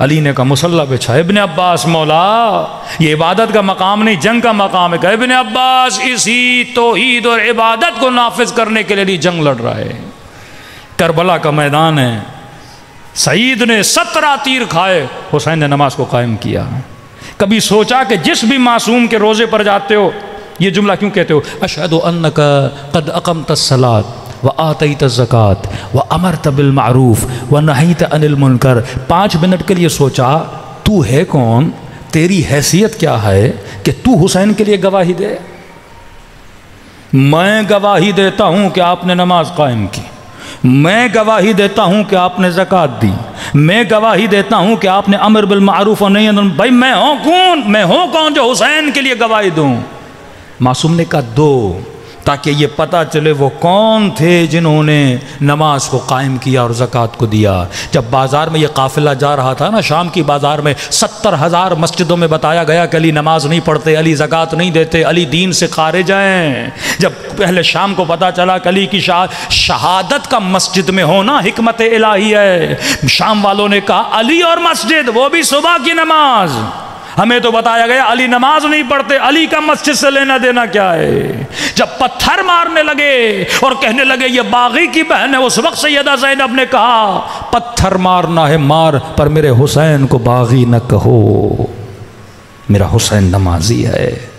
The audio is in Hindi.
अली ने कहा, मुसल्ला बिछा इबन अब्बास मौला, ये इबादत का मकाम नहीं, जंग का मकाम है। इबन अब्बास, इसी तोहीद और इबादत को नाफिज करने के लिए जंग लड़ रहा है। करबला का मैदान है। सईद ने सत्रह तीर खाए, हुसैन ने नमाज़ को कायम किया। कभी सोचा कि जिस भी मासूम के रोज़े पर जाते हो, ये जुमला क्यों कहते हो? अशद अन्न का कद अकम तसलात व आतई तज़क़ात व अमर तबिल मारूफ व नही अनिल मुनकर पाँच मिनट के लिए सोचा, तू है कौन? तेरी हैसियत क्या है कि तू हुसैन के लिए गवाही दे? मैं गवाही देता हूँ कि आपने नमाज़ कायम की। मैं गवाही देता हूँ कि आपने ज़क़़त दी। मैं गवाही देता हूँ कि आपने अमर बिल मारूफ और नहीं भाई, मैं हूँ कौन? मैं हूँ कौन जो हुसैन के लिए गवाही दूँ? मासूम ने कहा, दो ताकि ये पता चले वो कौन थे जिन्होंने नमाज़ को कायम किया और ज़क़़त को दिया। जब बाज़ार में ये काफ़िला जा रहा था ना, शाम की बाज़ार में सत्तर हज़ार मस्जिदों में बताया गया कि अली नमाज़ नहीं पढ़ते, अली ज़क़़त नहीं देते, अली दीन से खारे जाएँ जब पहले शाम को पता चला कि अली की शाह, शहादत का मस्जिद में होना हमत इलाही है। शाम वालों ने कहा, अली और मस्जिद, वो भी सुबह की नमाज़। हमें तो बताया गया, अली नमाज़ नहीं पढ़ते, अली का मस्जिद से लेना देना क्या है? जब पत्थर मारने लगे और कहने लगे, ये बागी की बहन है। उस वक्त सैदा जैनब ने कहा, पत्थर मारना है, मार, पर मेरे हुसैन को बागी न कहो। मेरा हुसैन नमाजी है।